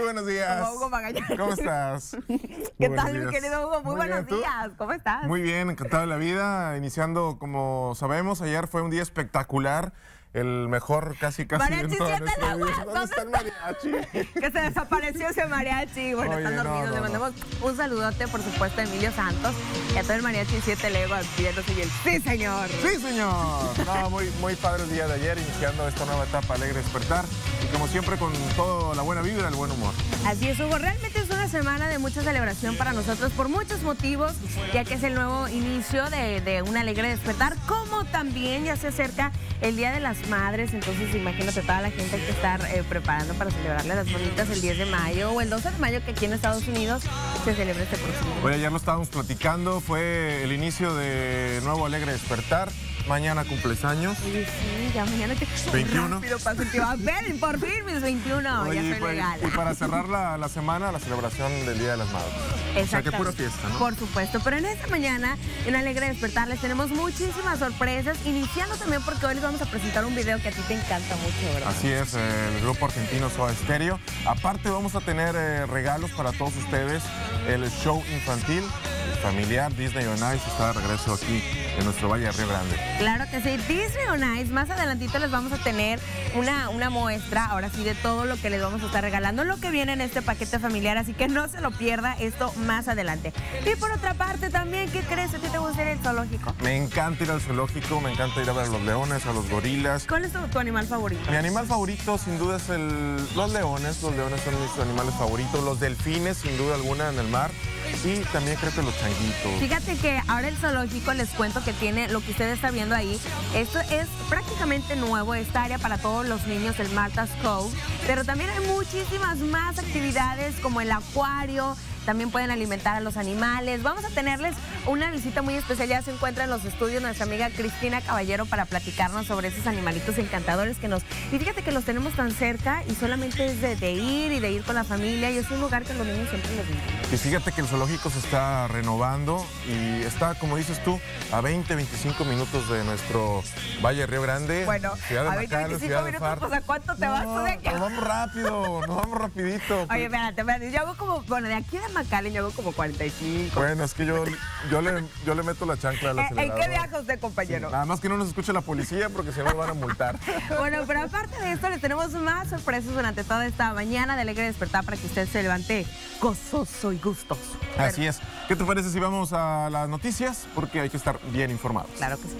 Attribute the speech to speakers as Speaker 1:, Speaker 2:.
Speaker 1: buenos días.
Speaker 2: Hugo Magallanes.
Speaker 1: ¿Cómo estás?
Speaker 2: ¿Qué tal, mi querido Hugo? Muy, buenos días. ¿Cómo estás?
Speaker 1: Muy bien, encantado de la vida. Iniciando, como sabemos, ayer fue un día espectacular el mejor casi casi
Speaker 2: mariachi.
Speaker 1: ¿Dónde está el mariachi?
Speaker 2: que se desapareció ese mariachi. Bueno,
Speaker 1: Oye,
Speaker 2: están dormidos.
Speaker 1: no,
Speaker 2: Le
Speaker 1: no.
Speaker 2: mandamos un saludote, por supuesto, a Emilio Santos y a todo el mariachi 7 Lego pidiéndose y el sí, señor.
Speaker 1: Sí, señor. No, muy, muy padre el día de ayer, iniciando esta nueva etapa alegre despertar. Y como siempre, con toda la buena vibra, el buen humor.
Speaker 2: Así es, Hugo. Realmente es una semana de mucha celebración para nosotros por muchos motivos, ya que es el nuevo inicio de, un alegre despertar, como también ya se acerca el Día de las Madres, entonces imagínate toda la gente que estar eh, preparando para celebrarle a las bonitas el 10 de mayo o el 12 de mayo que aquí en Estados Unidos se celebra este próximo.
Speaker 1: Hoy ayer lo estábamos platicando, fue el inicio de nuevo alegre despertar. Mañana cumples años.
Speaker 2: Oye, sí, ya mañana que
Speaker 1: 21.
Speaker 2: rápido pasa el tiempo. A ver, por fin mis 21,
Speaker 1: Oye,
Speaker 2: ya soy legal.
Speaker 1: y para cerrar la, la semana, la celebración del Día de las Madres. O sea, que pura fiesta, ¿no?
Speaker 2: Por supuesto, pero en esta mañana, en Alegre Despertar, les tenemos muchísimas sorpresas, iniciando también porque hoy les vamos a presentar un video que a ti te encanta mucho, ¿verdad?
Speaker 1: Así es, el grupo argentino Soda Stereo. Aparte vamos a tener eh, regalos para todos ustedes. El show infantil, familiar, Disney on Ice está de regreso aquí en nuestro Valle de Río Grande.
Speaker 2: Claro que sí, Disney on Ice, más adelantito les vamos a tener una, una muestra, ahora sí, de todo lo que les vamos a estar regalando, lo que viene en este paquete familiar, así que no se lo pierda esto más adelante. Y por otra parte también, ¿qué crees? ¿A ti te gusta ir al zoológico?
Speaker 1: Me encanta ir al zoológico, me encanta ir a ver a los leones, a los gorilas.
Speaker 2: ¿Cuál es tu, tu animal favorito?
Speaker 1: Mi animal favorito sin duda es el, los leones, los leones son mis animales favoritos, los delfines sin duda alguna en el mar y también creo que los changuitos.
Speaker 2: Fíjate que ahora el zoológico les cuento que tiene lo que usted está viendo ahí. Esto es prácticamente nuevo, esta área para todos los niños, el Martha's Cove. Pero también hay muchísimas más actividades como el acuario. También pueden alimentar a los animales. Vamos a tenerles una visita muy especial. Ya se encuentra en los estudios nuestra amiga Cristina Caballero para platicarnos sobre esos animalitos encantadores que nos... Y fíjate que los tenemos tan cerca y solamente es de, de ir y de ir con la familia. Y es un lugar que los niños siempre les encanta.
Speaker 1: Y fíjate que el zoológico se está renovando y está, como dices tú, a 20, 25 minutos de nuestro Valle Río Grande.
Speaker 2: Bueno,
Speaker 1: Ciudad de
Speaker 2: a 20,
Speaker 1: Macal,
Speaker 2: 25
Speaker 1: Ciudad de
Speaker 2: minutos, pues, ¿a cuánto te vas tú de aquí?
Speaker 1: Nos vamos rápido, nos vamos rapidito.
Speaker 2: Oye, espérate, espérate. Yo hago como, bueno, de aquí de McAllen yo hago como 45.
Speaker 1: Bueno, es que yo, yo, le, yo le meto la chancla al
Speaker 2: Eh, ¿En qué
Speaker 1: acelerador.
Speaker 2: viaja usted, compañero?
Speaker 1: Nada más que no nos escuche la policía porque si no nos van a multar.
Speaker 2: Bueno, pero aparte de esto, les tenemos más sorpresas durante toda esta mañana de Alegre Despertar para que usted se levante gozoso y gustoso.
Speaker 1: Así es. ¿Qué te parece si vamos a las noticias? Porque hay que estar bien informados.
Speaker 2: Claro que sí.